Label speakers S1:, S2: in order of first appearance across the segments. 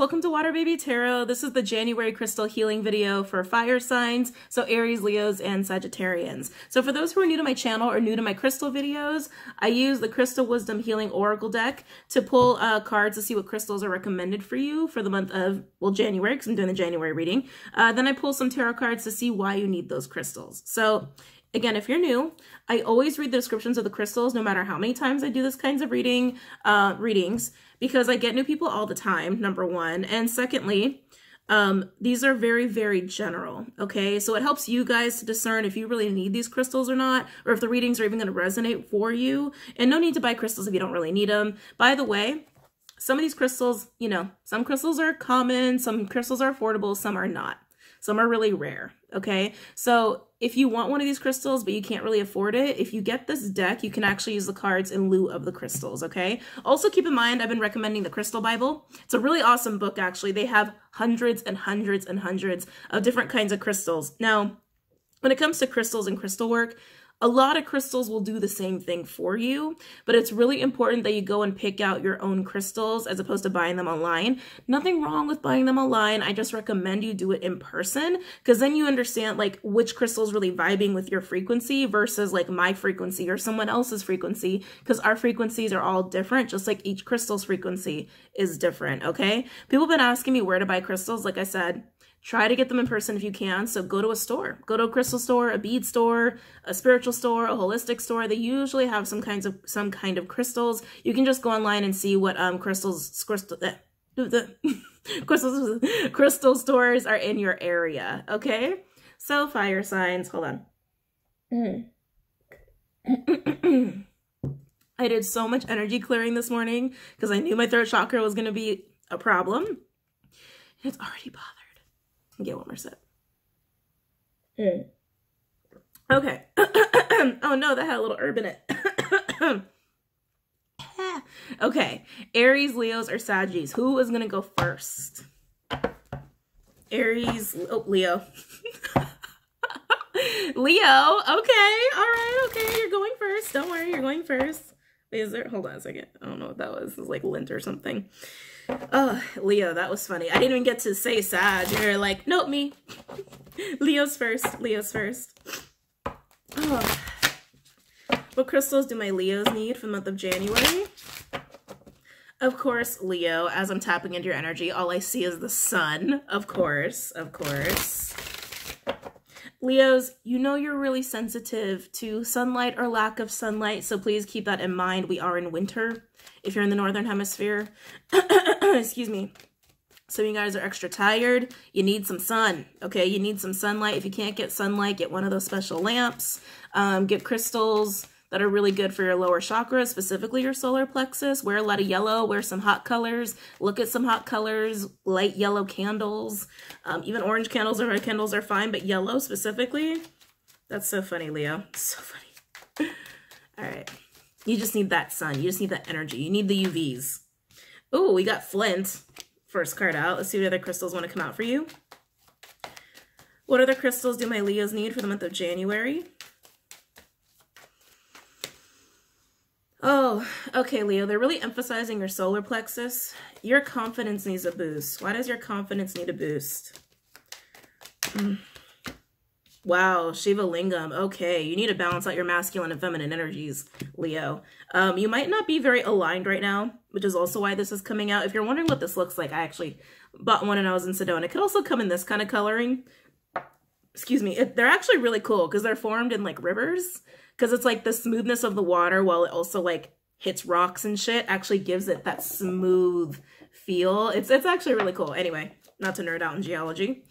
S1: Welcome to Water Baby Tarot. This is the January crystal healing video for fire signs, so Aries, Leos, and Sagittarians. So for those who are new to my channel or new to my crystal videos, I use the Crystal Wisdom Healing Oracle deck to pull uh, cards to see what crystals are recommended for you for the month of, well, January, because I'm doing the January reading. Uh, then I pull some tarot cards to see why you need those crystals. So again, if you're new, I always read the descriptions of the crystals, no matter how many times I do this kinds of reading, uh, readings because I get new people all the time, number one. And secondly, um, these are very, very general, okay? So it helps you guys to discern if you really need these crystals or not, or if the readings are even going to resonate for you. And no need to buy crystals if you don't really need them. By the way, some of these crystals, you know, some crystals are common, some crystals are affordable, some are not. Some are really rare, okay? So if you want one of these crystals, but you can't really afford it, if you get this deck, you can actually use the cards in lieu of the crystals, okay? Also keep in mind, I've been recommending the Crystal Bible. It's a really awesome book, actually. They have hundreds and hundreds and hundreds of different kinds of crystals. Now, when it comes to crystals and crystal work, a lot of crystals will do the same thing for you, but it's really important that you go and pick out your own crystals as opposed to buying them online. Nothing wrong with buying them online. I just recommend you do it in person because then you understand like which crystal's really vibing with your frequency versus like my frequency or someone else's frequency because our frequencies are all different, just like each crystal's frequency is different, okay? People have been asking me where to buy crystals. Like I said, Try to get them in person if you can. So go to a store. Go to a crystal store, a bead store, a spiritual store, a holistic store. They usually have some kinds of some kind of crystals. You can just go online and see what um crystals crystal uh, the crystals crystal stores are in your area. Okay. So fire signs. Hold on. I did so much energy clearing this morning because I knew my throat chakra was going to be a problem. And It's already bothered get one more sip. Mm. Okay. oh no, that had a little herb in it. okay. Aries, Leos, or Saggies. Who is going to go first? Aries, oh, Leo. Leo, okay, all right, okay, you're going first. Don't worry, you're going first. Is there, hold on a second. I don't know what that was. It was like lint or something. Oh, Leo, that was funny. I didn't even get to say Sag. You're like, nope, me. Leo's first. Leo's first. Oh. What crystals do my Leos need for the month of January? Of course, Leo, as I'm tapping into your energy, all I see is the sun. Of course, of course. Leos, you know you're really sensitive to sunlight or lack of sunlight, so please keep that in mind. We are in winter if you're in the northern hemisphere. Excuse me. Some of you guys are extra tired. You need some sun, okay? You need some sunlight. If you can't get sunlight, get one of those special lamps. Um, get crystals that are really good for your lower chakra, specifically your solar plexus. Wear a lot of yellow. Wear some hot colors. Look at some hot colors. Light yellow candles. Um, even orange candles or red candles are fine, but yellow specifically. That's so funny, Leo. So funny. All right. You just need that sun. You just need that energy. You need the UVs. Oh, we got Flint. First card out. Let's see what other crystals want to come out for you. What other crystals do my Leos need for the month of January? Oh, okay, Leo. They're really emphasizing your solar plexus. Your confidence needs a boost. Why does your confidence need a boost? Mm. Wow, Shiva Lingam. Okay, you need to balance out your masculine and feminine energies, Leo. Um, you might not be very aligned right now, which is also why this is coming out. If you're wondering what this looks like, I actually bought one when I was in Sedona. It could also come in this kind of coloring. Excuse me. It, they're actually really cool because they're formed in like rivers because it's like the smoothness of the water while it also like hits rocks and shit actually gives it that smooth feel. It's, it's actually really cool. Anyway, not to nerd out in geology.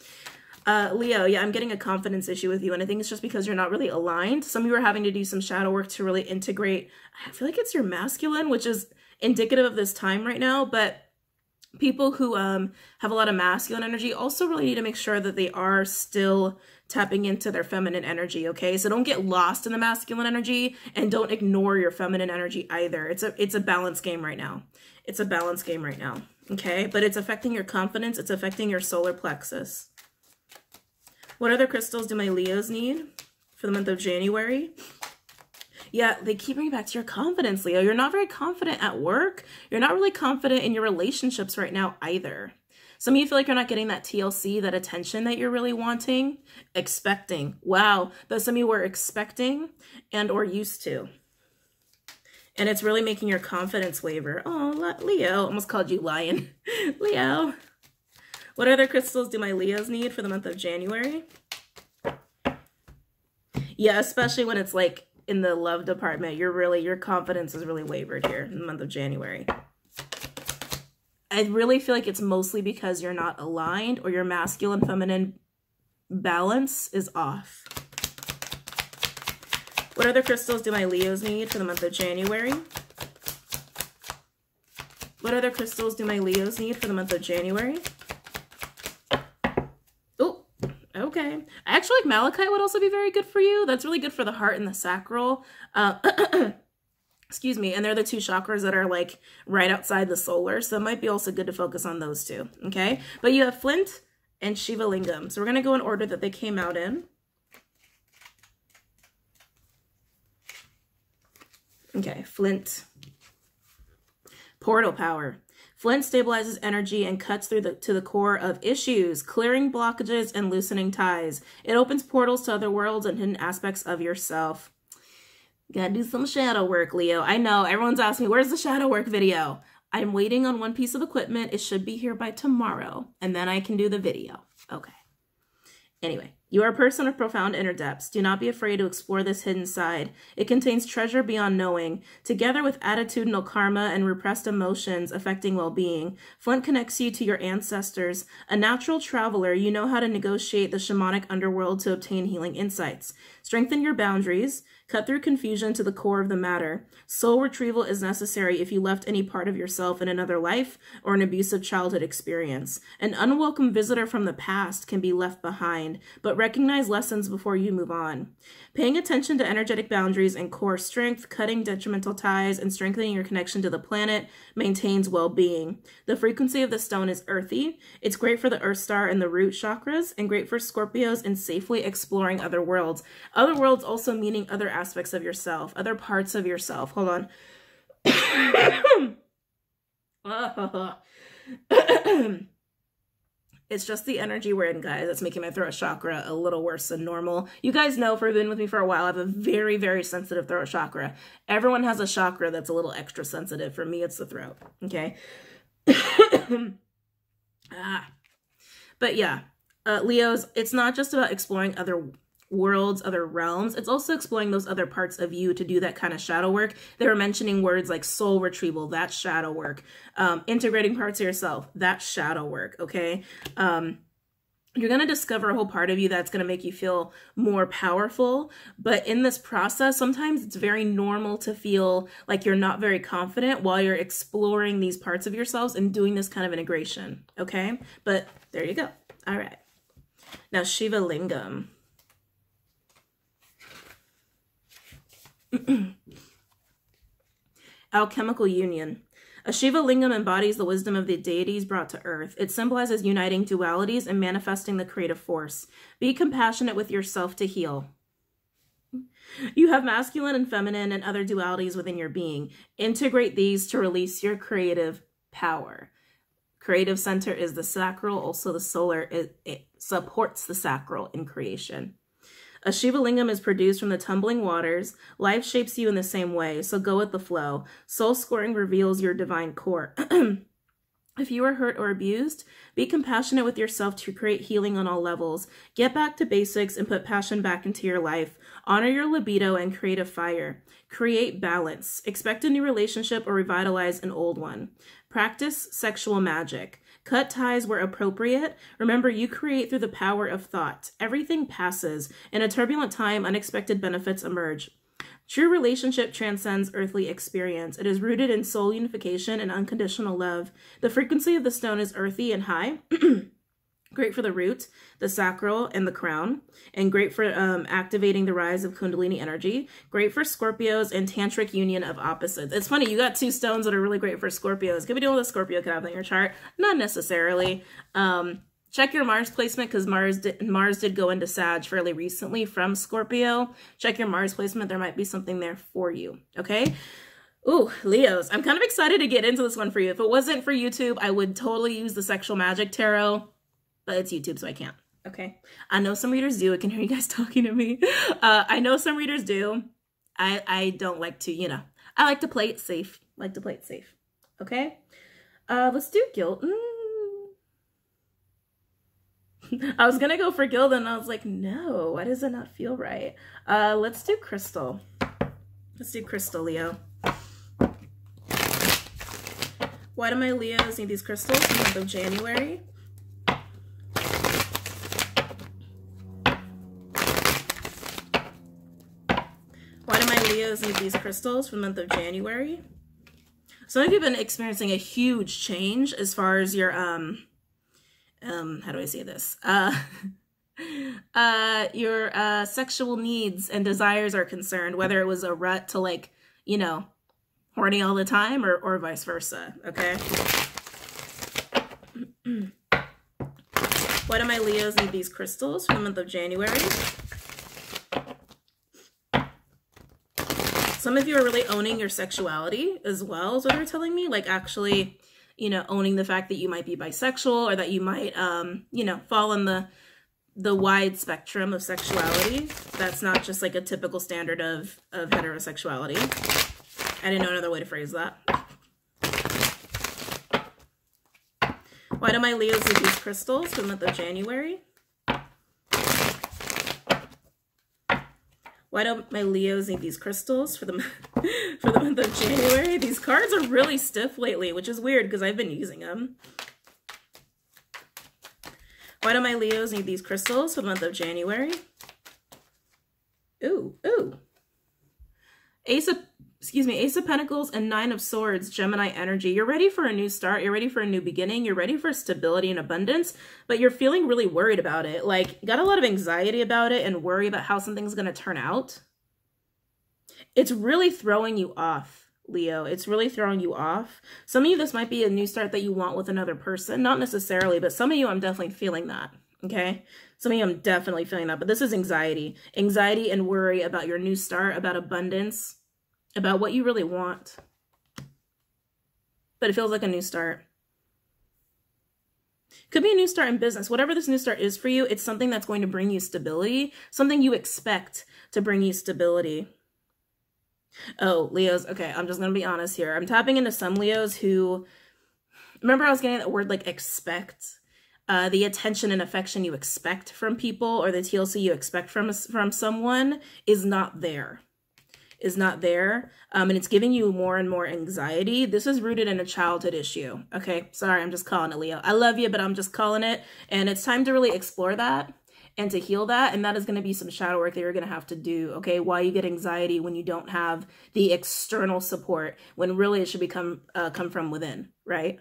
S1: Uh, Leo, yeah, I'm getting a confidence issue with you, and I think it's just because you're not really aligned. Some of you are having to do some shadow work to really integrate. I feel like it's your masculine, which is indicative of this time right now, but people who um, have a lot of masculine energy also really need to make sure that they are still tapping into their feminine energy, okay? So don't get lost in the masculine energy and don't ignore your feminine energy either. It's a it's a balance game right now. It's a balance game right now, okay? But it's affecting your confidence, it's affecting your solar plexus. What other crystals do my Leos need for the month of January? Yeah, they keep bringing back to your confidence, Leo. You're not very confident at work. You're not really confident in your relationships right now either. Some of you feel like you're not getting that TLC, that attention that you're really wanting, expecting. Wow, that some of you were expecting and or used to. And it's really making your confidence waver. Oh, Leo, almost called you lion. Leo. What other crystals do my Leos need for the month of January? Yeah, especially when it's like in the love department, you're really, your confidence is really wavered here in the month of January. I really feel like it's mostly because you're not aligned or your masculine feminine balance is off. What other crystals do my Leos need for the month of January? What other crystals do my Leos need for the month of January? Oh, okay. I actually like malachite would also be very good for you. That's really good for the heart and the sacral. Uh, excuse me and they're the two chakras that are like right outside the solar so it might be also good to focus on those two okay but you have flint and shiva lingam so we're going to go in order that they came out in okay flint portal power Flint stabilizes energy and cuts through the, to the core of issues, clearing blockages and loosening ties. It opens portals to other worlds and hidden aspects of yourself. Gotta do some shadow work, Leo. I know, everyone's asking me, where's the shadow work video? I'm waiting on one piece of equipment. It should be here by tomorrow, and then I can do the video. Okay. Anyway, you are a person of profound inner depths. Do not be afraid to explore this hidden side. It contains treasure beyond knowing. Together with attitudinal karma and repressed emotions affecting well being, Flint connects you to your ancestors. A natural traveler, you know how to negotiate the shamanic underworld to obtain healing insights. Strengthen your boundaries. Cut through confusion to the core of the matter. Soul retrieval is necessary if you left any part of yourself in another life or an abusive childhood experience. An unwelcome visitor from the past can be left behind, but recognize lessons before you move on. Paying attention to energetic boundaries and core strength, cutting detrimental ties, and strengthening your connection to the planet maintains well being. The frequency of the stone is earthy. It's great for the earth star and the root chakras, and great for Scorpios in safely exploring other worlds. Other worlds also meaning other aspects of yourself, other parts of yourself. Hold on. It's just the energy we're in, guys, that's making my throat chakra a little worse than normal. You guys know, if you've been with me for a while, I have a very, very sensitive throat chakra. Everyone has a chakra that's a little extra sensitive. For me, it's the throat, okay? ah. But yeah, uh, Leos, it's not just about exploring other worlds, other realms. It's also exploring those other parts of you to do that kind of shadow work. They were mentioning words like soul retrieval, that's shadow work. Um, integrating parts of yourself, that shadow work, okay? Um, you're going to discover a whole part of you that's going to make you feel more powerful. But in this process, sometimes it's very normal to feel like you're not very confident while you're exploring these parts of yourselves and doing this kind of integration. Okay. But there you go. All right. Now, Shiva Lingam. Alchemical union. A Shiva lingam embodies the wisdom of the deities brought to earth. It symbolizes uniting dualities and manifesting the creative force. Be compassionate with yourself to heal. You have masculine and feminine and other dualities within your being. Integrate these to release your creative power. Creative center is the sacral, also the solar. It, it supports the sacral in creation. A Shiva Lingam is produced from the tumbling waters. Life shapes you in the same way, so go with the flow. Soul scoring reveals your divine core. If you are hurt or abused, be compassionate with yourself to create healing on all levels. Get back to basics and put passion back into your life. Honor your libido and create a fire. Create balance. Expect a new relationship or revitalize an old one. Practice sexual magic. Cut ties where appropriate. Remember, you create through the power of thought. Everything passes. In a turbulent time, unexpected benefits emerge. True relationship transcends earthly experience. It is rooted in soul unification and unconditional love. The frequency of the stone is earthy and high. great for the root, the sacral, and the crown, and great for um, activating the rise of Kundalini energy. Great for Scorpios and tantric union of opposites. It's funny, you got two stones that are really great for Scorpios. Could be doing with a Scorpio could have in your chart. Not necessarily. Um, check your Mars placement because Mars Mars did go into Sag fairly recently from Scorpio. Check your Mars placement. There might be something there for you. Okay. Ooh, Leos. I'm kind of excited to get into this one for you. If it wasn't for YouTube, I would totally use the Sexual Magic Tarot, but it's YouTube, so I can't. Okay. I know some readers do. I can hear you guys talking to me. Uh, I know some readers do. I, I don't like to, you know, I like to play it safe. like to play it safe. Okay. Uh, let's do guilt. Mm. I was gonna go for guild and I was like, no, why does it not feel right? Uh, let's do crystal. Let's do crystal, Leo. Why do my Leos need these crystals in the month of January? Need these crystals for the month of January? Some of you have been experiencing a huge change as far as your um um how do I say this? Uh uh your uh sexual needs and desires are concerned, whether it was a rut to like, you know, horny all the time or, or vice versa, okay? what do my Leos need these crystals for the month of January? Some of you are really owning your sexuality as well, is what they're telling me. Like actually, you know, owning the fact that you might be bisexual or that you might, um, you know, fall in the the wide spectrum of sexuality. That's not just like a typical standard of, of heterosexuality. I didn't know another way to phrase that. Why do my Leos use crystals for the month of January? Why don't my Leos need these crystals for the for the month of January? These cards are really stiff lately, which is weird because I've been using them. Why do my Leos need these crystals for the month of January? Ooh, ooh. Ace of excuse me, Ace of Pentacles and Nine of Swords, Gemini energy. You're ready for a new start. You're ready for a new beginning. You're ready for stability and abundance, but you're feeling really worried about it. Like, got a lot of anxiety about it and worry about how something's going to turn out. It's really throwing you off, Leo. It's really throwing you off. Some of you, this might be a new start that you want with another person. Not necessarily, but some of you, I'm definitely feeling that. Okay. Some of you, I'm definitely feeling that, but this is anxiety. Anxiety and worry about your new start, about abundance, about what you really want. But it feels like a new start. Could be a new start in business. Whatever this new start is for you, it's something that's going to bring you stability, something you expect to bring you stability. Oh, Leos. Okay, I'm just going to be honest here. I'm tapping into some Leos who, remember I was getting that word like expect? Uh, the attention and affection you expect from people or the TLC you expect from, from someone is not there is not there um, and it's giving you more and more anxiety, this is rooted in a childhood issue. Okay, sorry, I'm just calling it, Leo. I love you, but I'm just calling it. And it's time to really explore that and to heal that. And that is going to be some shadow work that you're going to have to do. Okay, why you get anxiety when you don't have the external support, when really it should become uh, come from within, right?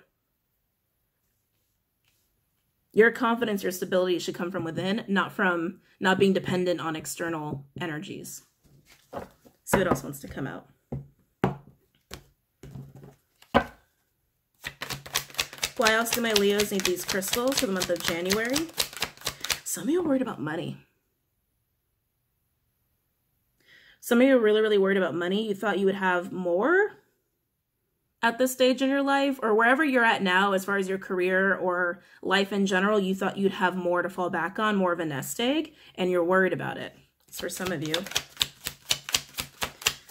S1: Your confidence, your stability should come from within, not from not being dependent on external energies see what else wants to come out. Why else do my Leos need these crystals for the month of January? Some of you are worried about money. Some of you are really, really worried about money. You thought you would have more at this stage in your life or wherever you're at now as far as your career or life in general, you thought you'd have more to fall back on, more of a nest egg, and you're worried about it. It's for some of you.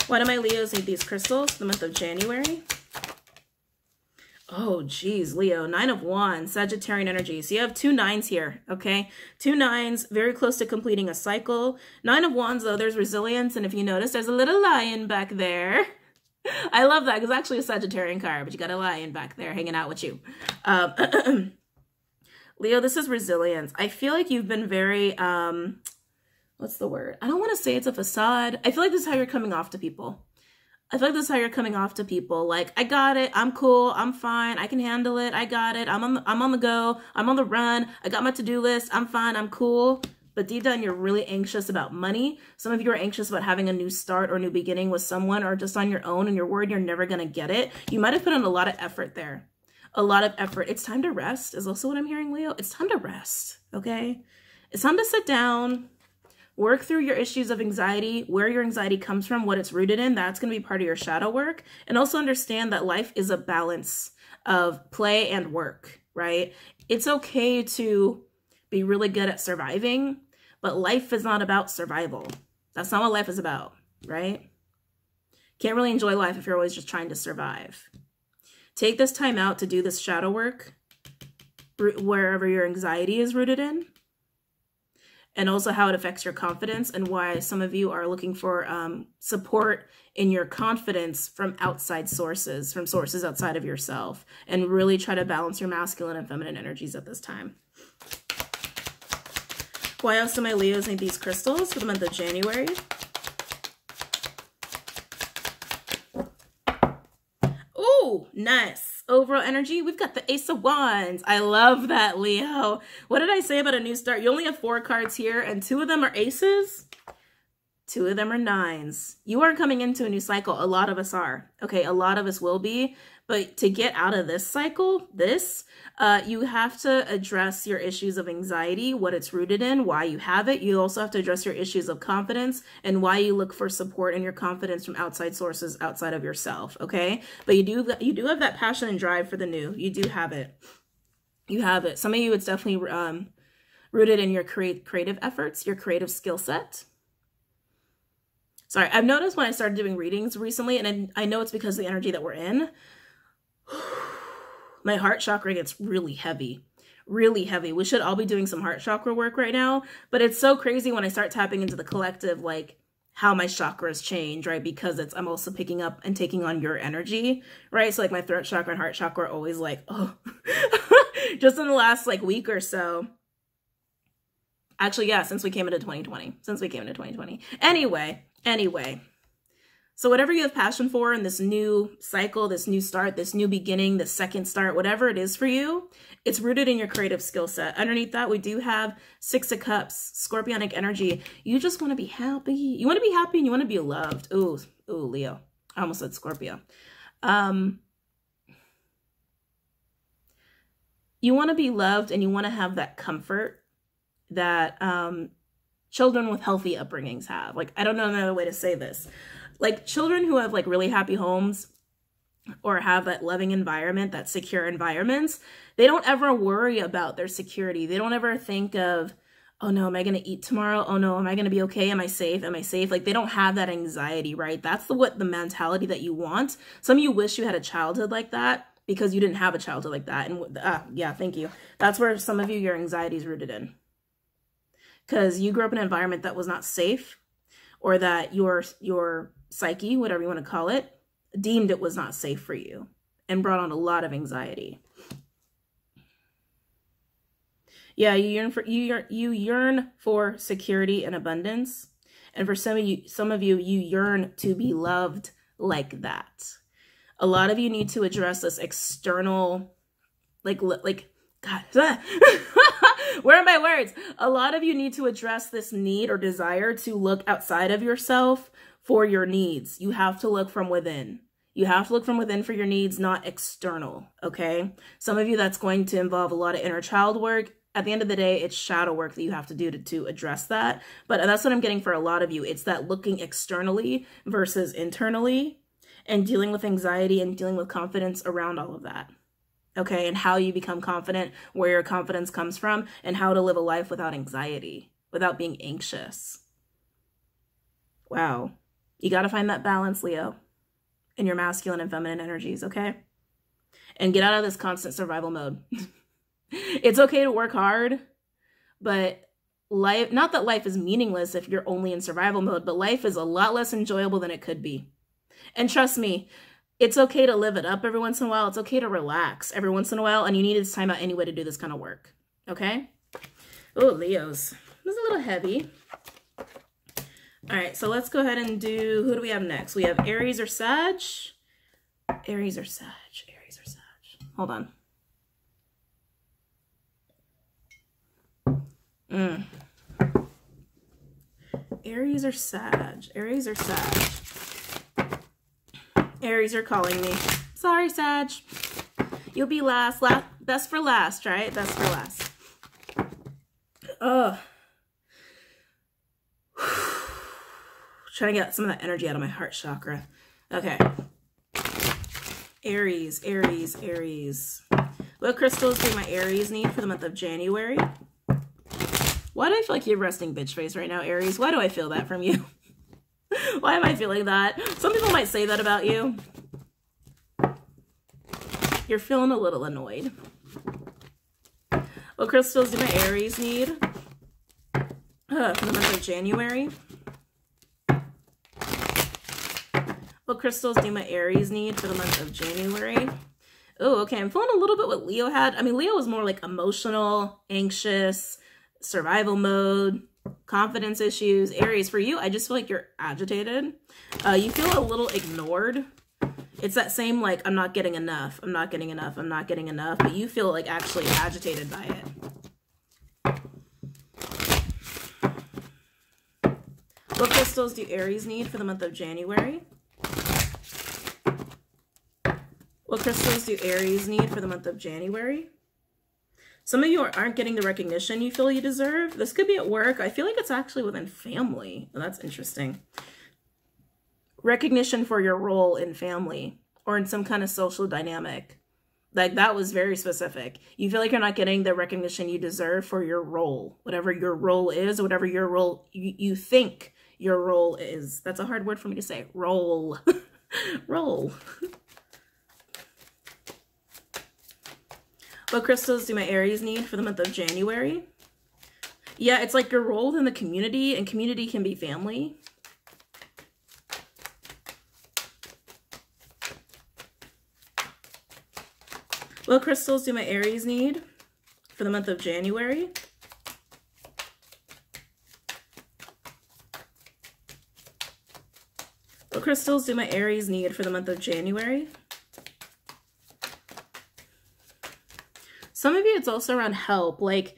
S1: Why do my Leos need these crystals the month of January? Oh, geez, Leo, nine of wands, Sagittarian energy. So you have two nines here, okay? Two nines, very close to completing a cycle. Nine of wands, though, there's resilience. And if you notice, there's a little lion back there. I love that because actually a Sagittarian card, but you got a lion back there hanging out with you. Um, Leo, this is resilience. I feel like you've been very um, what's the word? I don't want to say it's a facade. I feel like this is how you're coming off to people. I feel like this is how you're coming off to people. Like, I got it. I'm cool. I'm fine. I can handle it. I got it. I'm on the, I'm on the go. I'm on the run. I got my to-do list. I'm fine. I'm cool. But deep down, you're really anxious about money. Some of you are anxious about having a new start or new beginning with someone or just on your own and you're worried you're never going to get it. You might have put in a lot of effort there a lot of effort. It's time to rest, is also what I'm hearing, Leo. It's time to rest, okay? It's time to sit down, work through your issues of anxiety, where your anxiety comes from, what it's rooted in. That's going to be part of your shadow work. And also understand that life is a balance of play and work, right? It's okay to be really good at surviving, but life is not about survival. That's not what life is about, right? Can't really enjoy life if you're always just trying to survive. Take this time out to do this shadow work wherever your anxiety is rooted in and also how it affects your confidence and why some of you are looking for um, support in your confidence from outside sources, from sources outside of yourself, and really try to balance your masculine and feminine energies at this time. Why else do my Leos need these crystals for the month of January? Oh, nice. Overall energy, we've got the Ace of Wands. I love that, Leo. What did I say about a new start? You only have four cards here, and two of them are aces. Two of them are nines. You are coming into a new cycle. A lot of us are. Okay, a lot of us will be. But to get out of this cycle, this, uh, you have to address your issues of anxiety, what it's rooted in, why you have it. You also have to address your issues of confidence and why you look for support and your confidence from outside sources outside of yourself. Okay, but you do you do have that passion and drive for the new. You do have it. You have it. Some of you, it's definitely um, rooted in your create creative efforts, your creative skill set Sorry, I've noticed when I started doing readings recently, and I, know it's because of the energy that we're in, my heart chakra gets really heavy. Really heavy. We should all be doing some heart chakra work right now, but it's so crazy when I start tapping into the collective, like how my chakras change, right? Because it's I'm also picking up and taking on your energy, right? So like my throat chakra and heart chakra are always like, oh, just in the last like week or so. Actually, yeah, since we came into 2020. Since we came into 2020. Anyway, Anyway, so whatever you have passion for in this new cycle, this new start, this new beginning, the second start, whatever it is for you, it's rooted in your creative skill set. Underneath that, we do have Six of Cups, Scorpionic energy. You just want to be happy. You want to be happy and you want to be loved. Ooh, ooh, Leo. I almost said Scorpio. Um, you want to be loved and you want to have that comfort that um, children with healthy upbringings have. Like, I don't know another way to say this. Like, children who have like really happy homes or have that loving environment, that secure environments, they don't ever worry about their security. They don't ever think of, oh no, am I going to eat tomorrow? Oh no, am I going to be okay? Am I safe? Am I safe? Like they don't have that anxiety, right? That's the what the mentality that you want. Some of you wish you had a childhood like that because you didn't have a childhood like that. And uh, yeah, thank you. That's where some of you, your anxiety is rooted in because you grew up in an environment that was not safe or that your your psyche, whatever you want to call it, deemed it was not safe for you and brought on a lot of anxiety. Yeah, you yearn for you yearn, you yearn for security and abundance. And for some of you some of you you yearn to be loved like that. A lot of you need to address this external like like God, ah, where are my words? A lot of you need to address this need or desire to look outside of yourself for your needs. You have to look from within. You have to look from within for your needs, not external, okay? Some of you, that's going to involve a lot of inner child work. At the end of the day, it's shadow work that you have to do to, to address that. But that's what I'm getting for a lot of you. It's that looking externally versus internally and dealing with anxiety and dealing with confidence around all of that okay, and how you become confident, where your confidence comes from, and how to live a life without anxiety, without being anxious. Wow. You got to find that balance, Leo, in your masculine and feminine energies, okay? And get out of this constant survival mode. it's okay to work hard, but life, not that life is meaningless if you're only in survival mode, but life is a lot less enjoyable than it could be. And trust me, it's okay to live it up every once in a while. It's okay to relax every once in a while. And you need this time out anyway to do this kind of work. Okay? Oh, Leos. This is a little heavy. All right, so let's go ahead and do, who do we have next? We have Aries or Sag. Aries or Sag. Aries or Sag. Hold on. Mm. Aries or Sag. Aries or Sag. Aries are calling me. Sorry, Sag. You'll be last. last best for last, right? Best for last. Ugh. Trying to get some of that energy out of my heart chakra. Okay. Aries, Aries, Aries. What crystals do my Aries need for the month of January? Why do I feel like you're resting bitch face right now, Aries? Why do I feel that from you? Why am I feeling that? Some people might say that about you. You're feeling a little annoyed. What crystals do my Aries need uh, for the month of January? What crystals do my Aries need for the month of January? Oh, okay. I'm feeling a little bit what Leo had. I mean, Leo was more like emotional, anxious, survival mode, confidence issues. Aries, for you, I just feel like you're agitated. Uh, you feel a little ignored it's that same like i'm not getting enough i'm not getting enough i'm not getting enough but you feel like actually agitated by it what crystals do aries need for the month of january what crystals do aries need for the month of january some of you aren't getting the recognition you feel you deserve this could be at work i feel like it's actually within family that's interesting recognition for your role in family or in some kind of social dynamic. Like that was very specific. You feel like you're not getting the recognition you deserve for your role, whatever your role is, whatever your role you, you think your role is. That's a hard word for me to say. Role. role. what crystals do my Aries need for the month of January? Yeah, it's like your role in the community, and community can be family. What crystals do my Aries need for the month of January? What crystals do my Aries need for the month of January? Some of you, it's also around help. Like,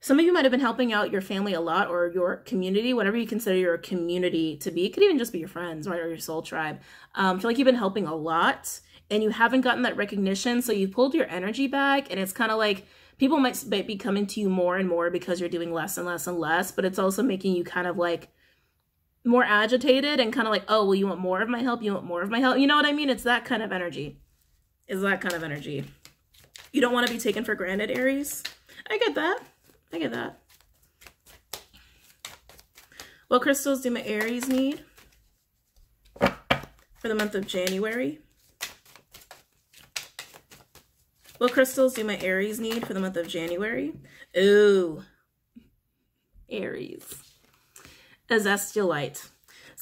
S1: some of you might have been helping out your family a lot or your community, whatever you consider your community to be. It could even just be your friends, right, or your soul tribe. Um, feel like you've been helping a lot and you haven't gotten that recognition. So you pulled your energy back and it's kind of like people might be coming to you more and more because you're doing less and less and less, but it's also making you kind of like more agitated and kind of like, oh, well, you want more of my help? You want more of my help? You know what I mean? It's that kind of energy. Is that kind of energy. You don't want to be taken for granted, Aries. I get that. I get that. What crystals do my Aries need for the month of January? What crystals do my Aries need for the month of January? Ooh, Aries. Azeztulite.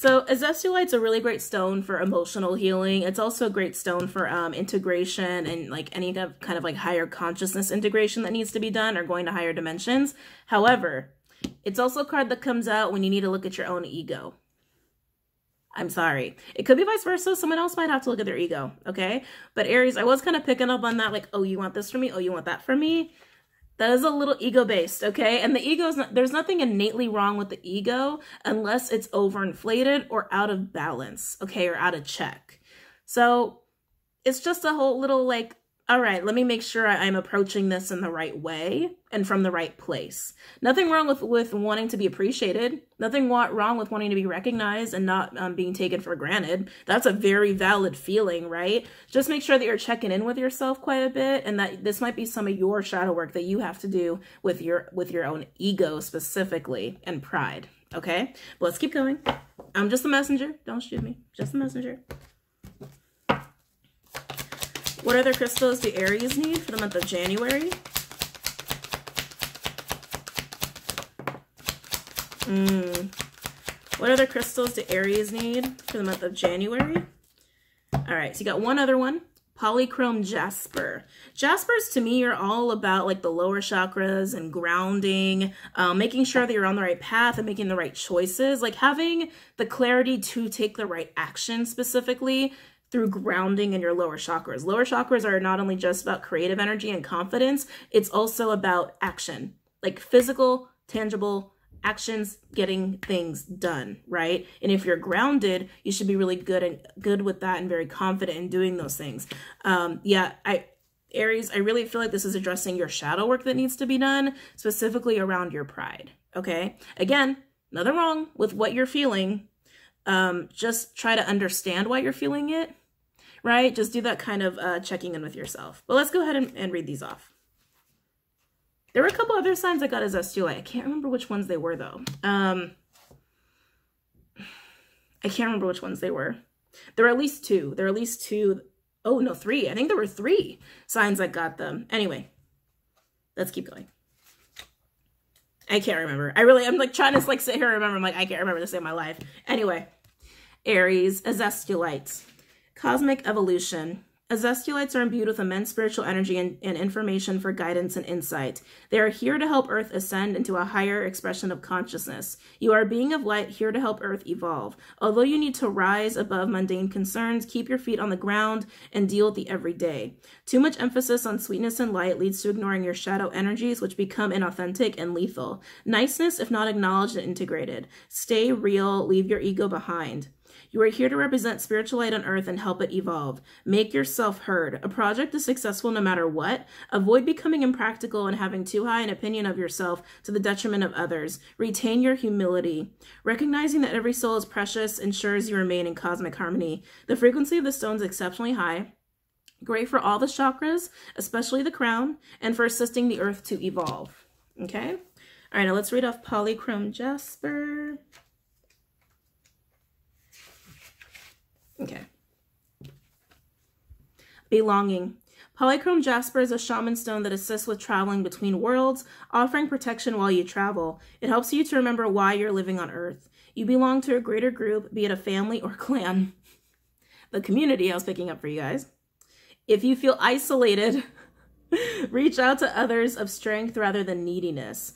S1: So azeztulite's a really great stone for emotional healing. It's also a great stone for um, integration and like any kind of like higher consciousness integration that needs to be done or going to higher dimensions. However, it's also a card that comes out when you need to look at your own ego. I'm sorry. It could be vice versa. Someone else might have to look at their ego, okay? But Aries, I was kind of picking up on that, like, oh, you want this from me? Oh, you want that from me? That is a little ego-based, okay? And the ego is not, there's nothing innately wrong with the ego unless it's overinflated or out of balance, okay, or out of check. So it's just a whole little like all right, let me make sure I'm approaching this in the right way and from the right place. Nothing wrong with, with wanting to be appreciated. Nothing wrong with wanting to be recognized and not um, being taken for granted. That's a very valid feeling, right? Just make sure that you're checking in with yourself quite a bit and that this might be some of your shadow work that you have to do with your with your own ego specifically and pride, okay? But let's keep going. I'm just a messenger. Don't shoot me. Just a messenger. What other crystals do Aries need for the month of January? Mm. What other crystals do Aries need for the month of January? All right, so you got one other one. Polychrome Jasper. Jaspers to me are all about like the lower chakras and grounding, um, making sure that you're on the right path and making the right choices, like having the clarity to take the right action specifically through grounding in your lower chakras. Lower chakras are not only just about creative energy and confidence, it's also about action, like physical, tangible actions getting things done, right? And if you're grounded, you should be really good and good with that and very confident in doing those things. Um, yeah, I Aries, I really feel like this is addressing your shadow work that needs to be done, specifically around your pride. Okay. Again, nothing wrong with what you're feeling. Um, just try to understand why you're feeling it, right? Just do that kind of uh, checking in with yourself. But let's go ahead and, and read these off. There were a couple other signs I got Azeztulite. I can't remember which ones they were though. Um, I can't remember which ones they were. There were at least two. There were at least two. Oh, no, three. I think there were three signs I got them. Anyway, let's keep going. I can't remember. I really, I'm like trying to like sit here and remember. I'm like, I can't remember this in my life. Anyway, Aries, Azeztulites, cosmic evolution. Azeztulites are imbued with immense spiritual energy and, and, information for guidance and insight. They are here to help Earth ascend into a higher expression of consciousness. You are a being of light here to help Earth evolve. Although you need to rise above mundane concerns, keep your feet on the ground, and deal with the everyday. Too much emphasis on sweetness and light leads to ignoring your shadow energies, which become inauthentic and lethal. Niceness, if not acknowledged and integrated. Stay real, leave your ego behind. You are here to represent spiritual light on earth and help it evolve. Make yourself heard. A project is successful no matter what. Avoid becoming impractical and having too high an opinion of yourself to the detriment of others. Retain your humility. Recognizing that every soul is precious ensures you remain in cosmic harmony. The frequency of the stone is exceptionally high. Great for all the chakras, especially the crown, and for assisting the earth to evolve. Okay? All right, now let's read off Polychrome Jasper. Okay. Belonging. Polychrome jasper is a shaman stone that assists with traveling between worlds, offering protection while you travel. It helps you to remember why you're living on Earth. You belong to a greater group, be it a family or clan. The community I was picking up for you guys. If you feel isolated, reach out to others of strength rather than neediness.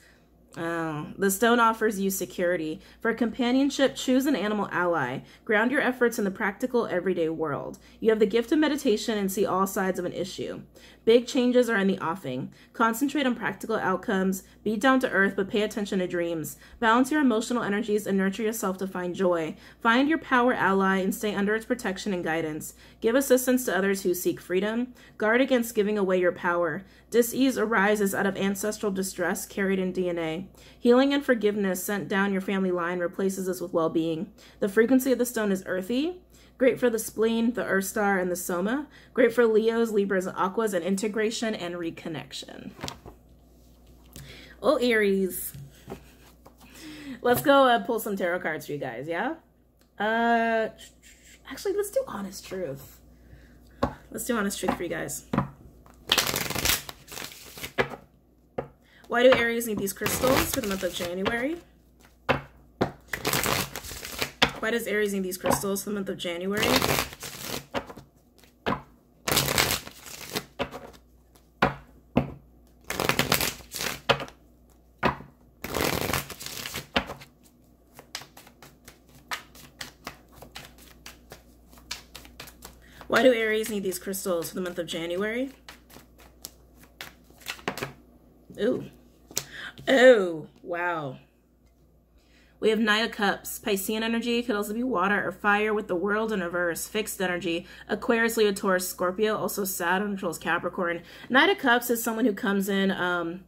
S1: Oh, the stone offers you security. For companionship, choose an animal ally. Ground your efforts in the practical, everyday world. You have the gift of meditation and see all sides of an issue. Big changes are in the offing. Concentrate on practical outcomes, be down to earth, but pay attention to dreams. Balance your emotional energies and nurture yourself to find joy. Find your power ally and stay under its protection and guidance. Give assistance to others who seek freedom. Guard against giving away your power. Disease arises out of ancestral distress carried in DNA. Healing and forgiveness sent down your family line replaces this with well being. The frequency of the stone is earthy. Great for the spleen, the Earth Star, and the Soma. Great for Leos, Libras, and Aquas, and integration and reconnection. Oh, Aries. Let's go uh, pull some tarot cards for you guys, yeah? Uh, actually, let's do Honest Truth. Let's do Honest Truth for you guys. Why do Aries need these crystals for the month of January? Why does Aries need these crystals for the month of January? Why do Aries need these crystals for the month of January? Ooh. Oh, wow. We have Knight of Cups. Piscean energy could also be water or fire with the world in reverse. Fixed energy. Aquarius, Leo, Taurus, Scorpio. Also Saturn controls Capricorn. Knight of Cups is someone who comes in um,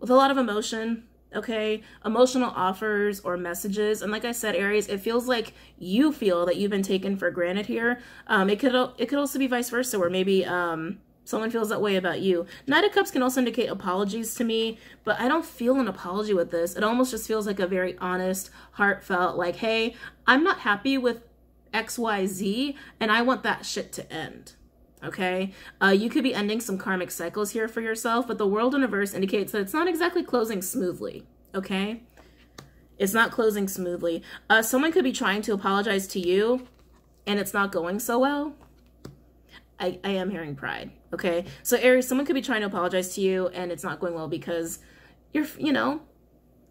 S1: with a lot of emotion, okay emotional offers or messages and like i said aries it feels like you feel that you've been taken for granted here um it could it could also be vice versa where maybe um someone feels that way about you. Knight of Cups can also indicate apologies to me, but I don't feel an apology with this. It almost just feels like a very honest, heartfelt, like, hey, I'm not happy with XYZ, and I want that shit to end. Okay? Uh, you could be ending some karmic cycles here for yourself, but the world universe indicates that it's not exactly closing smoothly. Okay? It's not closing smoothly. Uh, someone could be trying to apologize to you, and it's not going so well. I, I am hearing pride. Okay. So Aries, someone could be trying to apologize to you and it's not going well because you're, you know,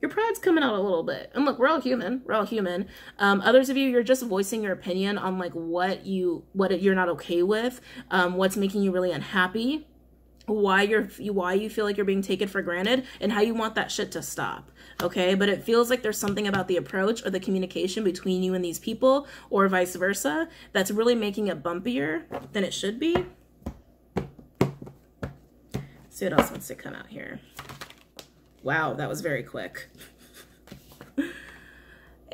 S1: your pride's coming out a little bit. And look, we're all human. We're all human. Um, others of you, you're just voicing your opinion on like what you, what you're not okay with, um, what's making you really unhappy why you're why you feel like you're being taken for granted and how you want that shit to stop okay but it feels like there's something about the approach or the communication between you and these people or vice versa that's really making it bumpier than it should be see what else wants to come out here. Wow, that was very quick.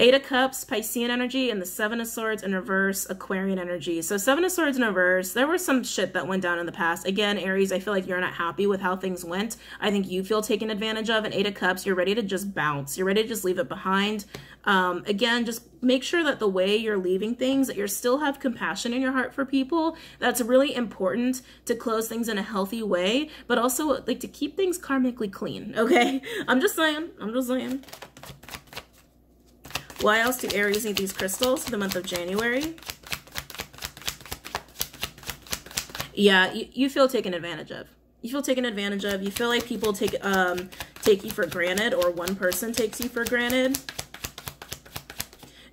S1: Eight of Cups, Piscean energy, and the Seven of Swords in reverse, Aquarian energy. So Seven of Swords in reverse, there was some shit that went down in the past. Again, Aries, I feel like you're not happy with how things went. I think you feel taken advantage of. And Eight of Cups, you're ready to just bounce. You're ready to just leave it behind. Um, again, just make sure that the way you're leaving things, that you still have compassion in your heart for people. That's really important to close things in a healthy way, but also like to keep things karmically clean, okay? I'm just saying, I'm just saying. Why else do Aries need these crystals for the month of January? Yeah, you, you feel taken advantage of. You feel taken advantage of. You feel like people take um take you for granted or one person takes you for granted.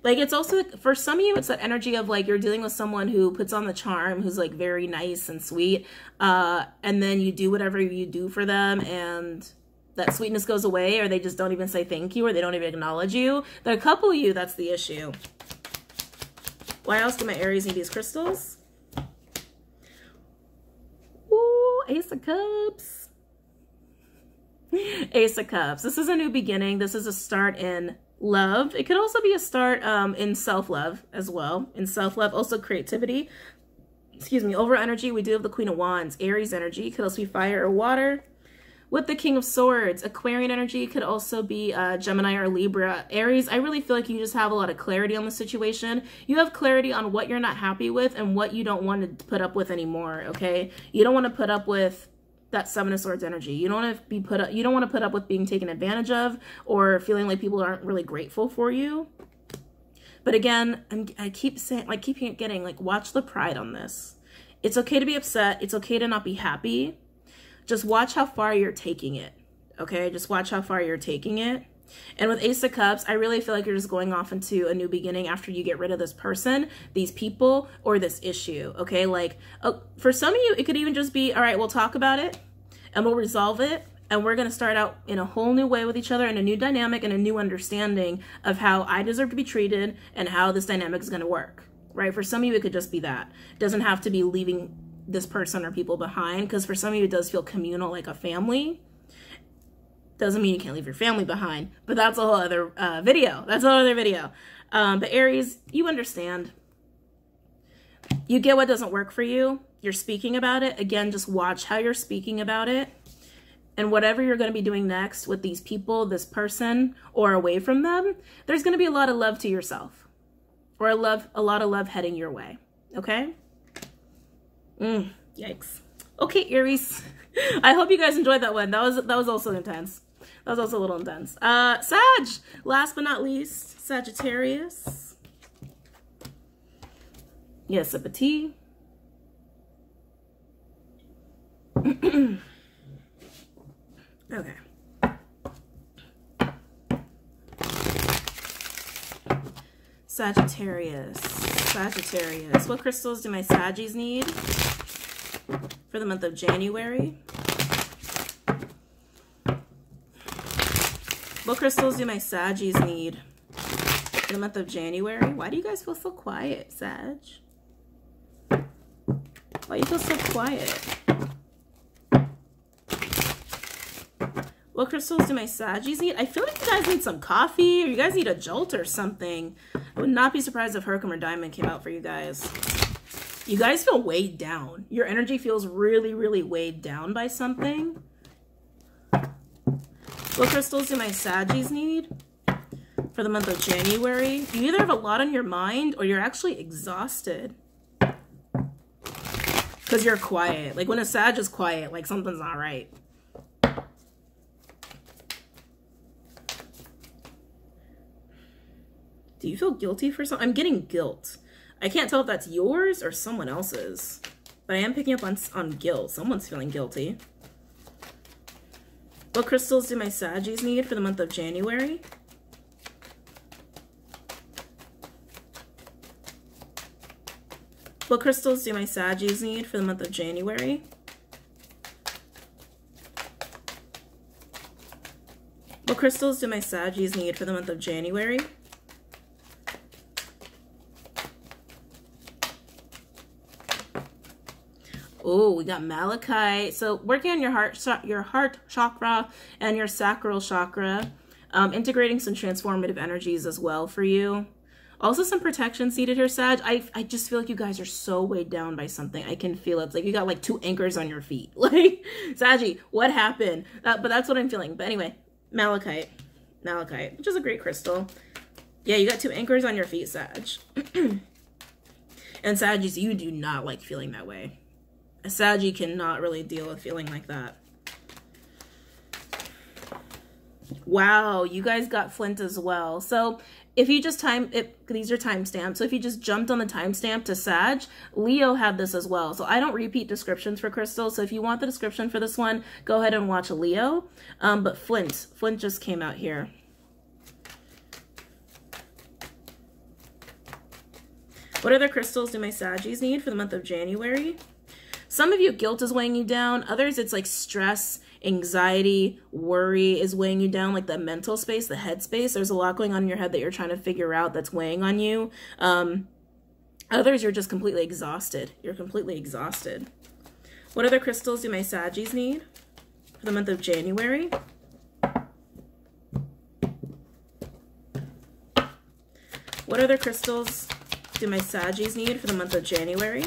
S1: Like it's also for some of you, it's that energy of like you're dealing with someone who puts on the charm, who's like very nice and sweet, uh, and then you do whatever you do for them, and that sweetness goes away or they just don't even say thank you or they don't even acknowledge you. A couple you, that's the issue. Why else do my Aries need these crystals? Ooh, Ace of Cups. Ace of Cups. This is a new beginning. This is a start in love. It could also be a start um, in self-love as well. In self-love, also creativity. Excuse me, over energy, we do have the Queen of Wands. Aries energy could also be fire or water. With the King of Swords, Aquarian energy could also be uh, Gemini or Libra. Aries, I really feel like you just have a lot of clarity on the situation. You have clarity on what you're not happy with and what you don't want to put up with anymore, okay? You don't want to put up with that seven of swords energy you don't want to be put up you don't want to put up with being taken advantage of or feeling like people aren't really grateful for you but again I'm, i keep saying like keep getting like watch the pride on this it's okay to be upset it's okay to not be happy just watch how far you're taking it. Okay, just watch how far you're taking it. And with Ace of Cups, I really feel like you're just going off into a new beginning after you get rid of this person, these people, or this issue. Okay, like uh, for some of you, it could even just be, all right, we'll talk about it and we'll resolve it. And we're going to start out in a whole new way with each other and a new dynamic and a new understanding of how I deserve to be treated and how this dynamic is going to work. Right? For some of you, it could just be that. It doesn't have to be leaving this person or people behind because for some of you it does feel communal like a family. Doesn't mean you can't leave your family behind but that's a whole other uh, video. That's a whole other video. Um, but aries you understand. You get what doesn't work for you. You're speaking about it. Again just watch how you're speaking about it. And whatever you're going to be doing next with these people this person or away from them there's going to be a lot of love to yourself or a love a lot of love heading your way okay Mm, yikes. Okay, Aries. I hope you guys enjoyed that one. That was that was also intense. That was also a little intense. Uh, Sag. Last but not least, Sagittarius. Yes, a petit. okay. Sagittarius. Sagittarius. What crystals do my Saggies need? For the month of January. What crystals do my Saggies need for the month of January? Why do you guys feel so quiet, Sag? Why do you feel so quiet? What crystals do my Saggies need? I feel like you guys need some coffee or you guys need a jolt or something. I would not be surprised if Herkimer Diamond came out for you guys you guys feel weighed down. Your energy feels really, really weighed down by something. What crystals do my Saggies need for the month of January? You either have a lot on your mind or you're actually exhausted. Because you're quiet. Like when a Sag is quiet, like something's not right. Do you feel guilty for something? I'm getting guilt. I can't tell if that's yours or someone else's. But I am picking up on, on guilt. Someone's feeling guilty. What crystals do my Saggies need for the month of January? What crystals do my Saggies need for the month of January? What crystals do my Saggies need for the month of January? Oh, we got Malachite. So working on your heart, your heart chakra and your sacral chakra, um, integrating some transformative energies as well for you. Also some protection seated here, Sag. I, I just feel like you guys are so weighed down by something. I can feel it. It's like you got like two anchors on your feet. Like, Saggy, what happened? Uh, but that's what I'm feeling. But anyway, Malachite. Malachite, which is a great crystal. Yeah, you got two anchors on your feet, Sag. and Saggies, you do not like feeling that way. A Saggy cannot really deal with feeling like that. Wow, you guys got Flint as well. So if you just time it, these are timestamps. So if you just jumped on the timestamp to Sag, Leo had this as well. So I don't repeat descriptions for crystals. So if you want the description for this one, go ahead and watch Leo. Um, but Flint, Flint just came out here. What other crystals do my Saggies need for the month of January? Some of you, guilt is weighing you down. Others, it's like stress anxiety, worry is weighing you down, like the mental space, the head space. There's a lot going on in your head that you're trying to figure out that's weighing on you. Um, others, you're just completely exhausted. You're completely exhausted. What other crystals do my Saggies need for the month of January? What other crystals do my Saggies need for the month of January?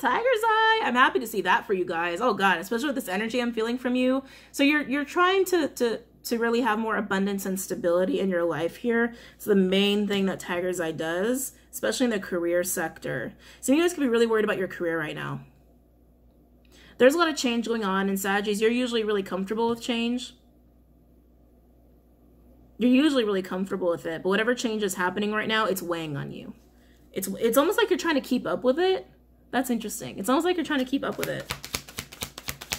S1: Tiger's eye. I'm happy to see that for you guys. Oh God, especially with this energy I'm feeling from you. So you're you're trying to to to really have more abundance and stability in your life here. It's the main thing that tiger's eye does, especially in the career sector. So you guys could be really worried about your career right now. There's a lot of change going on in Saggies. You're usually really comfortable with change. You're usually really comfortable with it, but whatever change is happening right now, it's weighing on you. It's it's almost like you're trying to keep up with it, that's interesting. It's almost like you're trying to keep up with it.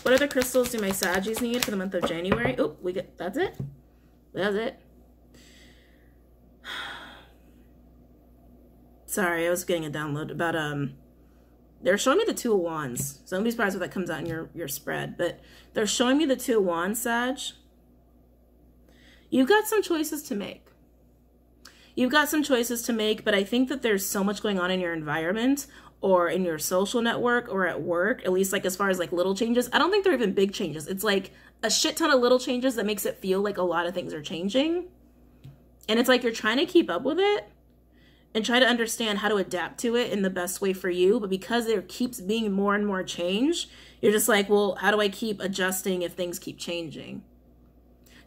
S1: What other crystals do my Saggies need for the month of January? Oh, we get, that's it. That's it. Sorry, I was getting a download about, um, they're showing me the Two of Wands. So don't be surprised if that comes out in your, your spread. But they're showing me the Two of Wands, Sag. You've got some choices to make. You've got some choices to make, but I think that there's so much going on in your environment or in your social network or at work, at least like as far as like little changes, I don't think they're even big changes. It's like a shit ton of little changes that makes it feel like a lot of things are changing. And it's like you're trying to keep up with it and try to understand how to adapt to it in the best way for you. But because there keeps being more and more change, you're just like, well, how do I keep adjusting if things keep changing?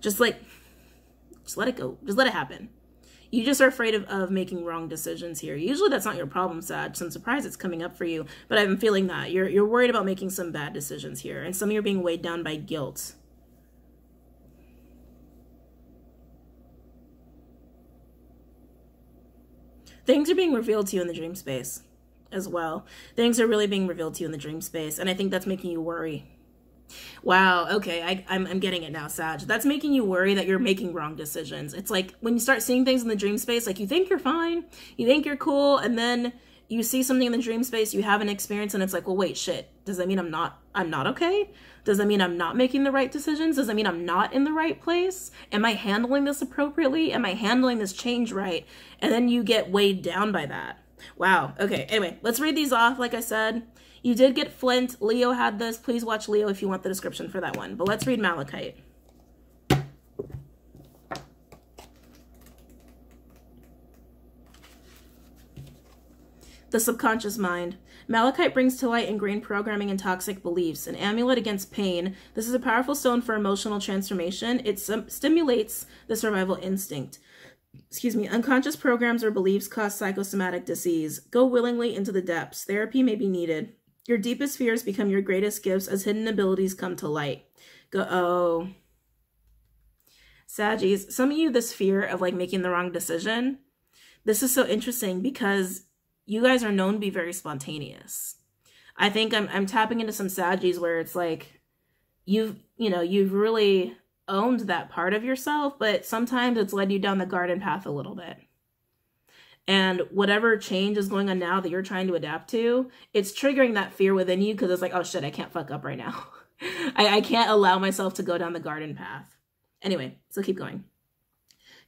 S1: Just like, just let it go. Just let it happen. You just are afraid of, of making wrong decisions here. Usually that's not your problem, Sag. So I'm surprised it's coming up for you. But I'm feeling that. You're, you're worried about making some bad decisions here. And some of you are being weighed down by guilt. Things are being revealed to you in the dream space as well. Things are really being revealed to you in the dream space. And I think that's making you worry. Wow. Okay. I, I'm, I'm getting it now, Sag. That's making you worry that you're making wrong decisions. It's like when you start seeing things in the dream space, like you think you're fine, you think you're cool, and then you see something in the dream space, you have an experience, and it's like, well, wait, shit. Does that mean I'm not, I'm not okay? Does that mean I'm not making the right decisions? Does that mean I'm not in the right place? Am I handling this appropriately? Am I handling this change right? And then you get weighed down by that. Wow. Okay. Anyway, let's read these off. Like I said, you did get Flint. Leo had this. Please watch Leo if you want the description for that one. But let's read Malachite. The subconscious mind. Malachite brings to light ingrained programming and toxic beliefs, an amulet against pain. This is a powerful stone for emotional transformation. It stimulates the survival instinct. Excuse me, unconscious programs or beliefs cause psychosomatic disease. Go willingly into the depths. Therapy may be needed. Your deepest fears become your greatest gifts as hidden abilities come to light. Go, oh. Saggies, some of you, this fear of like making the wrong decision, this is so interesting because you guys are known to be very spontaneous. I think I'm, I'm tapping into some Saggies where it's like, you've, you know, you've really owned that part of yourself, but sometimes it's led you down the garden path a little bit. And whatever change is going on now that you're trying to adapt to, it's triggering that fear within you because it's like, oh shit, I can't fuck up right now. I, I can't allow myself to go down the garden path. Anyway, so keep going.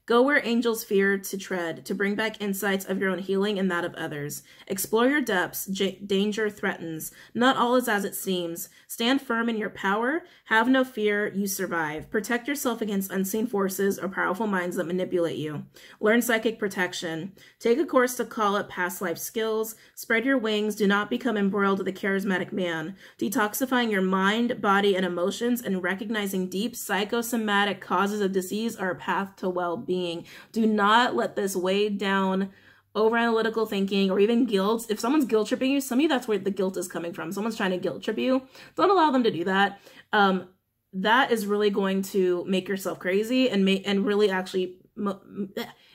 S1: Go where angels fear to tread, to bring back insights of your own healing and that of others. Explore your depths. Danger threatens. Not all is as it seems. Stand firm in your power. Have no fear. You survive. Protect yourself against unseen forces or powerful minds that manipulate you. Learn psychic protection. Take a course to call up past life skills. Spread your wings. Do not become embroiled with a charismatic man. Detoxifying your mind, body, and emotions and recognizing deep psychosomatic causes of disease are a path to well being. Do not let this weigh down over analytical thinking or even guilt. If someone's guilt tripping you, some of you that's where the guilt is coming from. Someone's trying to guilt trip you. Don't allow them to do that. Um, that is really going to make yourself crazy and make and really actually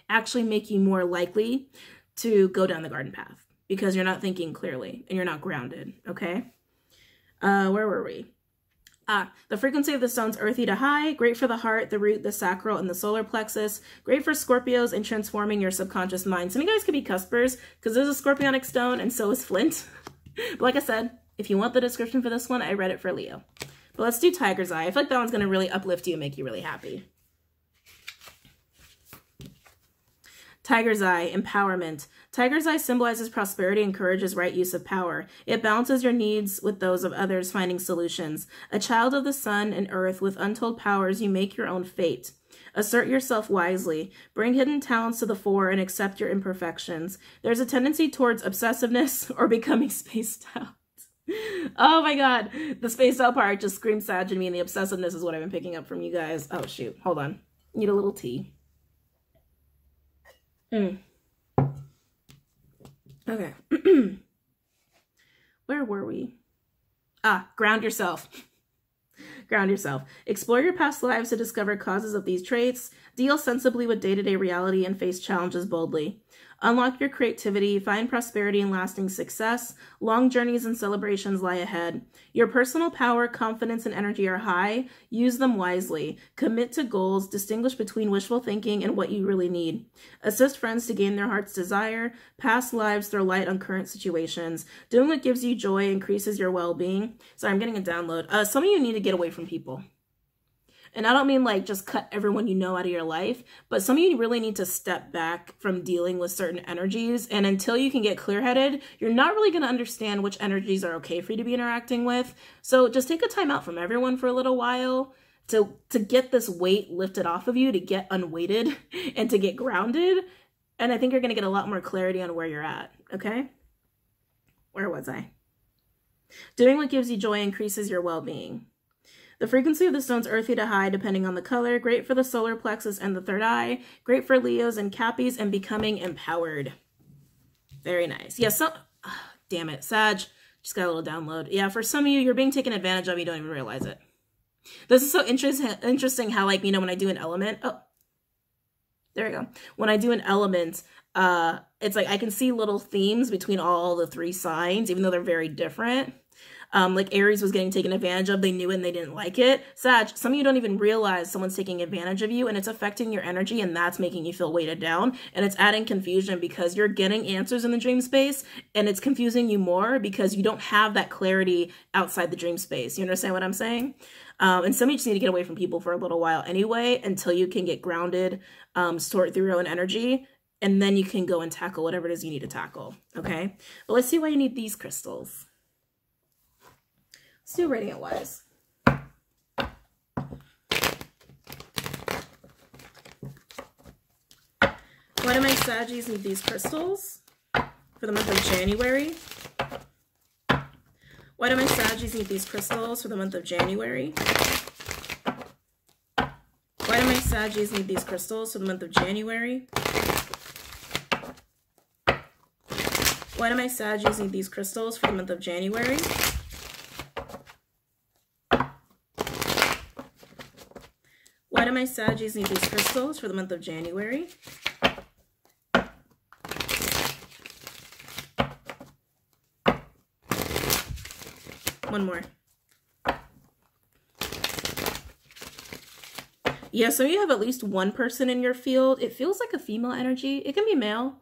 S1: actually make you more likely to go down the garden path because you're not thinking clearly and you're not grounded. Okay. Uh, where were we? Ah, the frequency of the stone's earthy to high, great for the heart, the root, the sacral, and the solar plexus. Great for Scorpios and transforming your subconscious mind. Some of you guys could be cuspers because there's a scorpionic stone and so is flint. but like I said, if you want the description for this one, I read it for Leo. But let's do Tiger's Eye. I feel like that one's going to really uplift you and make you really happy. Tiger's Eye, empowerment. Tiger's Eye symbolizes prosperity and encourages right use of power. It balances your needs with those of others, finding solutions. A child of the sun and earth with untold powers, you make your own fate. Assert yourself wisely. Bring hidden talents to the fore and accept your imperfections. There's a tendency towards obsessiveness or becoming spaced out. oh my god. The spaced out part just screams Sag to me, and the obsessiveness is what I've been picking up from you guys. Oh shoot. Hold on. Need a little tea. Mm. Okay. Where were we? Ah, ground yourself. ground yourself. Explore your past lives to discover causes of these traits. Deal sensibly with day to day reality and face challenges boldly. Unlock your creativity, find prosperity and lasting success. Long journeys and celebrations lie ahead. Your personal power, confidence, and energy are high. Use them wisely. Commit to goals. Distinguish between wishful thinking and what you really need. Assist friends to gain their heart's desire. Past lives throw light on current situations. Doing what gives you joy increases your well being. Sorry, I'm getting a download. Uh, some of you need to get away from people. And I don't mean like just cut everyone you know out of your life, but some of you really need to step back from dealing with certain energies. And until you can get clear headed, you're not really going to understand which energies are okay for you to be interacting with. So just take a time out from everyone for a little while to, to get this weight lifted off of you, to get unweighted and to get grounded. And I think you're going to get a lot more clarity on where you're at. Okay. Where was I? Doing what gives you joy increases your well being. The frequency of the stone's earthy to high, depending on the color. Great for the solar plexus and the third eye. Great for Leos and Cappies and becoming empowered. Very nice. Yeah, some... Oh, damn it. Sag, just got a little download. Yeah, for some of you, you're being taken advantage of. You don't even realize it. This is so interesting, interesting how, like, you know, when I do an element... Oh, there we go. When I do an element, uh, it's like I can see little themes between all the three signs, even though they're very different um, like Aries was getting taken advantage of. They knew it and they didn't like it. Sag, some of you don't even realize someone's taking advantage of you and it's affecting your energy and that's making you feel weighted down. And it's adding confusion because you're getting answers in the dream space and it's confusing you more because you don't have that clarity outside the dream space. You understand what I'm saying? Um, and some of you just need to get away from people for a little while anyway until you can get grounded, um, sort through your own energy, and then you can go and tackle whatever it is you need to tackle. Okay. But let's see why you need these crystals. Let's do Radiant Wise. Why do my Saggies need these crystals for the month of January? Why do my Saggies need these crystals for the month of January? Why do my Saggies need these crystals for the month of January? Why do my Saggies need these crystals for the month of January? Why do my Saggies need these crystals for the month of January? One more. Yeah, so you have at least one person in your field. It feels like a female energy. It can be male.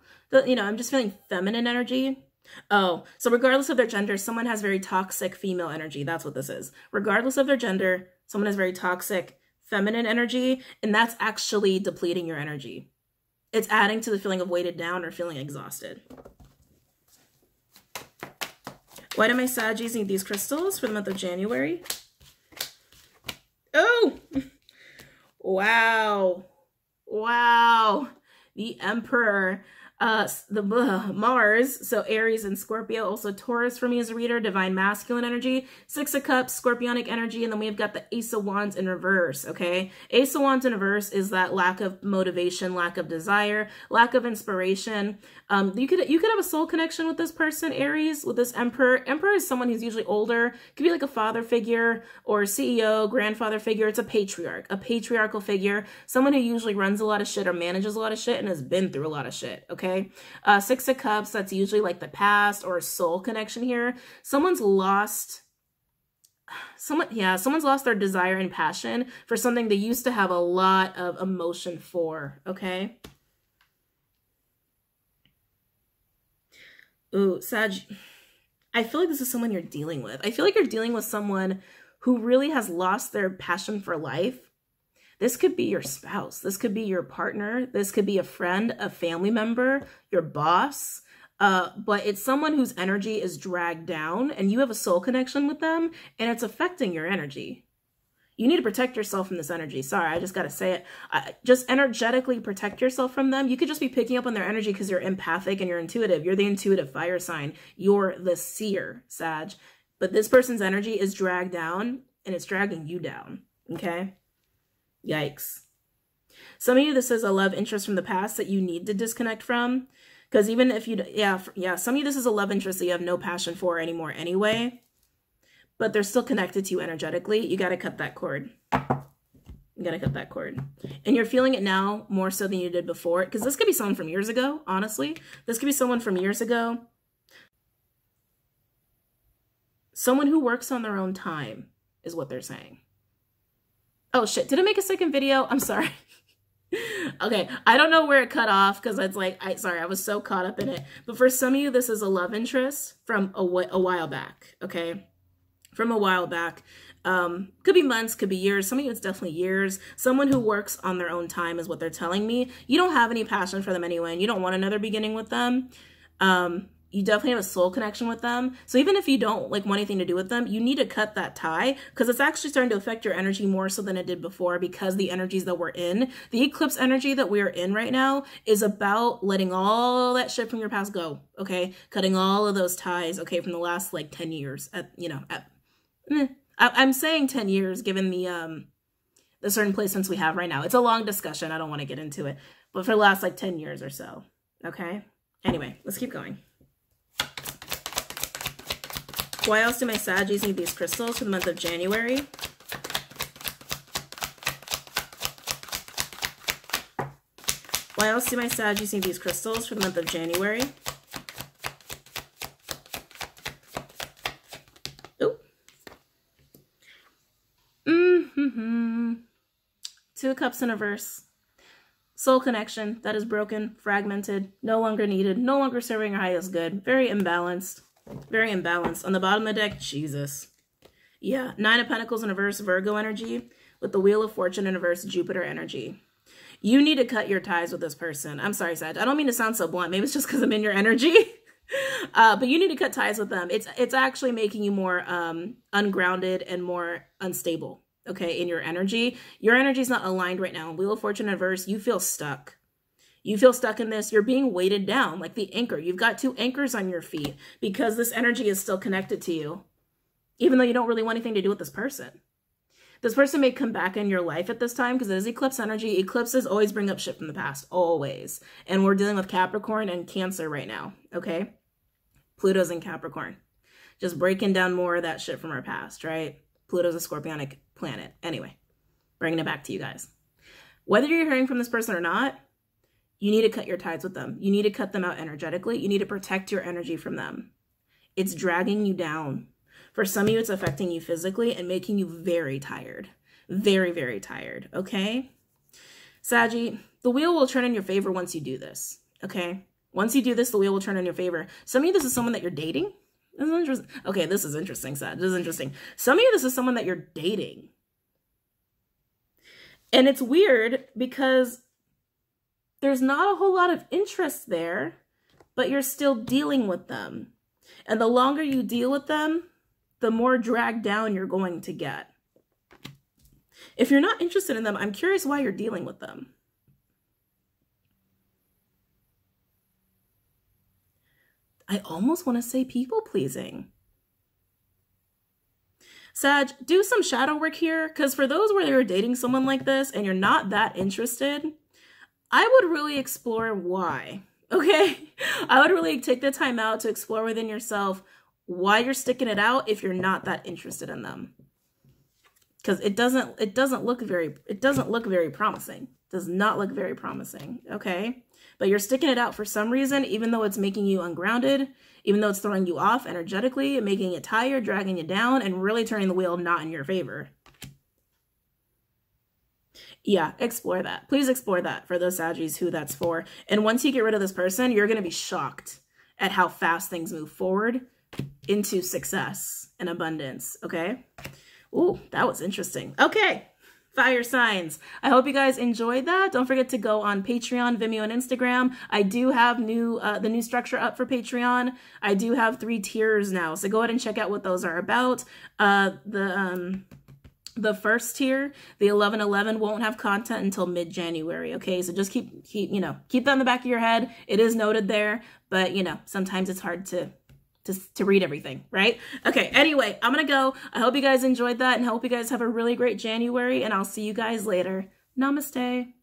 S1: You know, I'm just feeling feminine energy. Oh, so regardless of their gender, someone has very toxic female energy. That's what this is. Regardless of their gender, someone has very toxic feminine energy, and that's actually depleting your energy. It's adding to the feeling of weighted down or feeling exhausted. Why do my Sag need these crystals for the month of January? Oh! Wow. Wow. The Emperor uh the uh, mars. So aries and scorpio also taurus for me as a reader divine masculine energy. Six of cups scorpionic energy and then we've got the ace of wands in reverse okay? Ace of wands in reverse is that lack of motivation lack of desire lack of inspiration. Um you could you could have a soul connection with this person aries with this emperor. Emperor is someone who's usually older could be like a father figure or ceo grandfather figure. It's a patriarch a patriarchal figure. Someone who usually runs a lot of shit or manages a lot of shit and has been through a lot of shit okay okay? Uh, Six of Cups, that's usually like the past or soul connection here. Someone's lost someone yeah someone's lost their desire and passion for something they used to have a lot of emotion for okay ooh sag i feel like this is someone you're dealing with i feel like you're dealing with someone who really has lost their passion for life this could be your spouse. This could be your partner. This could be a friend, a family member, your boss. Uh, but it's someone whose energy is dragged down and you have a soul connection with them and it's affecting your energy. You need to protect yourself from this energy. Sorry, I just got to say it. Just energetically protect yourself from them. You could just be picking up on their energy because you're empathic and you're intuitive. You're the intuitive fire sign. You're the seer, Sag. But this person's energy is dragged down and it's dragging you down. Okay? Yikes. Some of you, this is a love interest from the past that you need to disconnect from. Because even if you, yeah, yeah, some of you, this is a love interest that you have no passion for anymore anyway. But they're still connected to you energetically. You got to cut that cord. You got to cut that cord. And you're feeling it now more so than you did before. Because this could be someone from years ago, honestly. This could be someone from years ago. Someone who works on their own time is what they're saying. Oh shit, did I make a second video? I'm sorry. okay, I don't know where it cut off because it's like, I sorry, I was so caught up in it. But for some of you, this is a love interest from a, a while back, okay? From a while back. Um, could be months, could be years. Some of you, it's definitely years. Someone who works on their own time is what they're telling me. You don't have any passion for them anyway, and you don't want another beginning with them. Um, you definitely have a soul connection with them. So even if you don't like want anything to do with them, you need to cut that tie because it's actually starting to affect your energy more so than it did before because the energies that we're in, the eclipse energy that we're in right now is about letting all that shit from your past go. Okay. Cutting all of those ties. Okay. From the last like 10 years at, you know, at, eh, I, I'm saying 10 years given the, um, the certain placements we have right now. It's a long discussion. I don't want to get into it, but for the last like 10 years or so. Okay. Anyway, let's keep going. Why else do my Saggies need these crystals for the month of January? Why else do my Saggies need these crystals for the month of January? Mm-hmm. Two cups in a verse. Soul connection that is broken, fragmented, no longer needed, no longer serving your highest good, very imbalanced. Very imbalanced. On the bottom of the deck, Jesus. Yeah, Nine of Pentacles in reverse, Virgo energy, with the Wheel of Fortune in reverse, Jupiter energy. You need to cut your ties with this person. I'm sorry, Sag. I don't mean to sound so blunt. Maybe it's just because I'm in your energy. uh, but you need to cut ties with them. It's it's actually making you more um, ungrounded and more unstable. Okay, in your energy. Your energy is not aligned right now. Wheel of Fortune in reverse, you feel stuck. You feel stuck in this, you're being weighted down like the anchor. You've got two anchors on your feet because this energy is still connected to you, even though you don't really want anything to do with this person. This person may come back in your life at this time because it is eclipse energy. Eclipses always bring up shit from the past, always. And we're dealing with Capricorn and Cancer right now, okay? Pluto's in Capricorn. Just breaking down more of that shit from our past, right? Pluto's a scorpionic planet. Anyway, bringing it back to you guys. Whether you're hearing from this person or not, you need to cut your ties with them. You need to cut them out energetically. You need to protect your energy from them. It's dragging you down. For some of you, it's affecting you physically and making you very tired. Very, very tired. Okay? Saggy, the wheel will turn in your favor once you do this. Okay? Once you do this, the wheel will turn in your favor. Some of you, this is someone that you're dating. This is interesting. Okay, this is interesting, Sag. This is interesting. Some of you, this is someone that you're dating. And it's weird because there's not a whole lot of interest there, but you're still dealing with them. And the longer you deal with them, the more dragged down you're going to get. If you're not interested in them, I'm curious why you're dealing with them. I almost want to say people pleasing. Sag, do some shadow work here, because for those where you're dating someone like this and you're not that interested, I would really explore why. Okay? I would really take the time out to explore within yourself why you're sticking it out if you're not that interested in them. Cuz it doesn't it doesn't look very it doesn't look very promising. Does not look very promising, okay? But you're sticking it out for some reason even though it's making you ungrounded, even though it's throwing you off energetically making you tired, dragging you down and really turning the wheel not in your favor. Yeah, explore that. Please explore that for those Saggies who that's for. And once you get rid of this person, you're going to be shocked at how fast things move forward into success and abundance, okay? Ooh, that was interesting. Okay, fire signs. I hope you guys enjoyed that. Don't forget to go on Patreon, Vimeo, and Instagram. I do have new uh, the new structure up for Patreon. I do have three tiers now, so go ahead and check out what those are about. Uh, the um, the first tier, the 1111 won't have content until mid-January, okay? So just keep keep, you know, keep that in the back of your head. It is noted there, but you know, sometimes it's hard to to, to read everything, right? Okay, anyway, I'm gonna go. I hope you guys enjoyed that and I hope you guys have a really great January, and I'll see you guys later. Namaste.